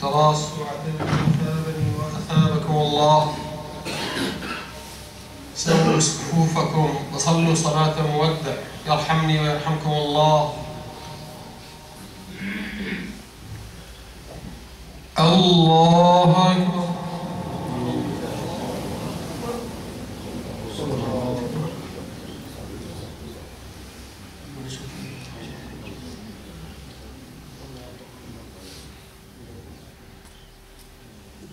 تراصوا أثابني وأثابكم الله. سووا صفوفكم وصلوا صلاة مودع. يرحمني ويرحمكم الله. الله أكبر.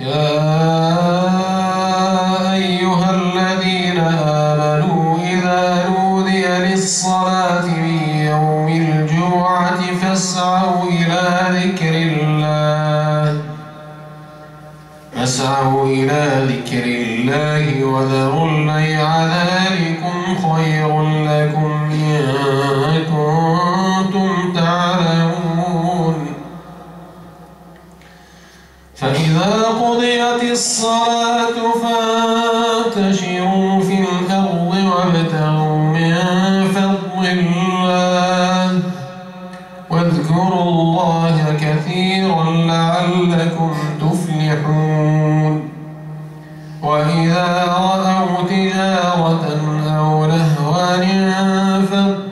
يا أيها الذين آمنوا إذا نودي للصلاة من يوم الجمعة فاسعوا إلى ذكر الله. فاسعوا إلى الله واذكروا الله كثيرا لعلكم تفلحون. وإذا رأوا تجارة أو لهوا انفضوا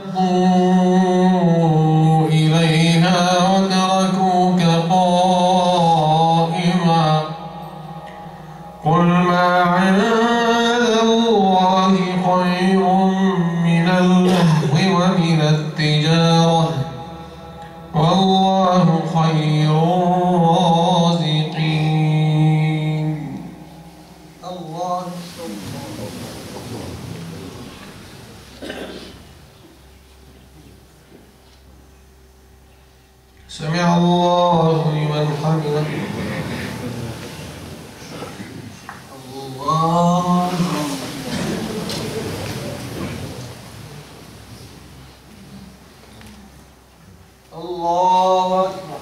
ومن التجارة والله خير الرازقين. الله سمع الله لمن حمده. الله أكبر.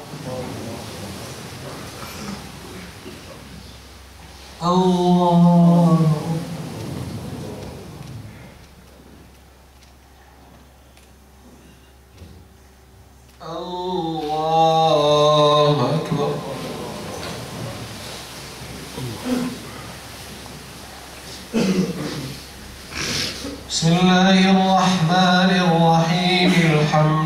الله الله أكبر. بسم الله الرحمن الرحيم. الحمد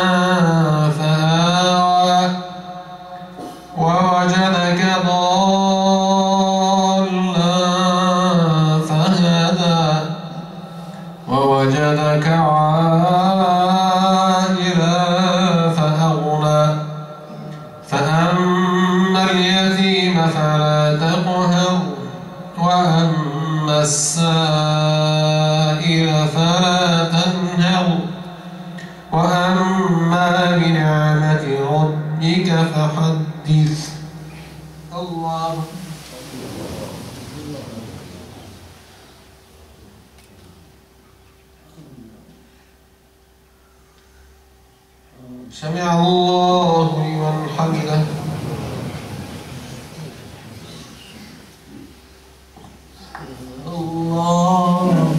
فلا تقهر وأما السائل فلا تنهر. وأما بنعمة ربك فحدث. الله. سمع الله لمن حمده الله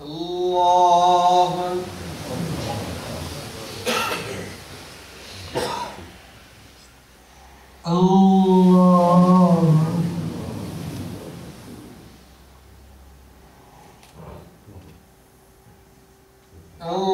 الله الله الله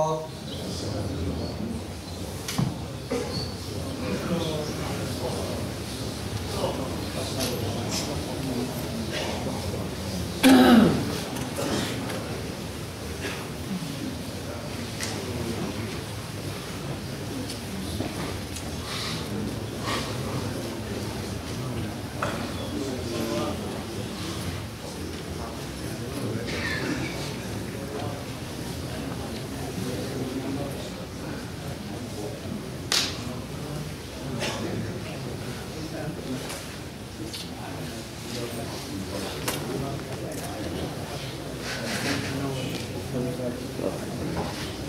了。